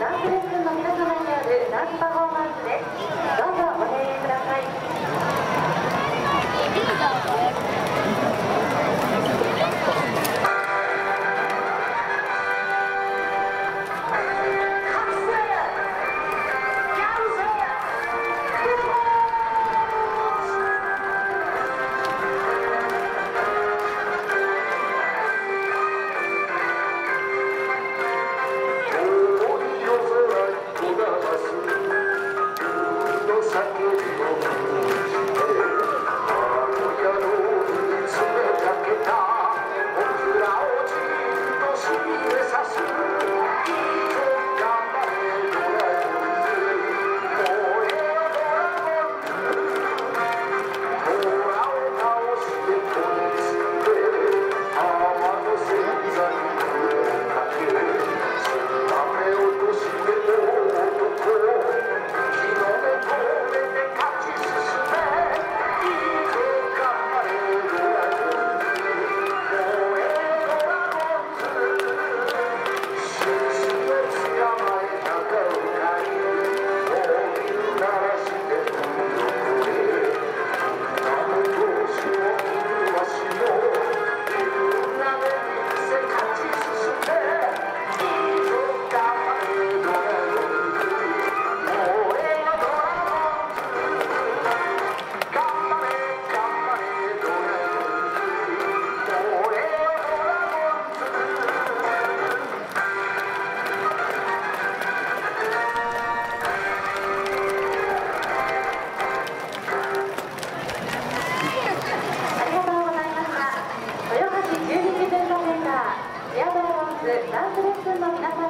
ダンスレッスンの皆様によるダンスパフォーマンスです。ランスレッスの皆さ